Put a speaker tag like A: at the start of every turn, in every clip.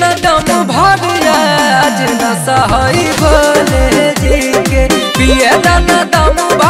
A: दन दम भरिया आज न सहाई भोले जी के। पिए न दम भरिया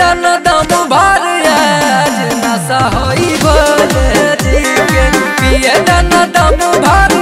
A: दन दम भर आज नशा होई बोले जी के पिए दन दम भर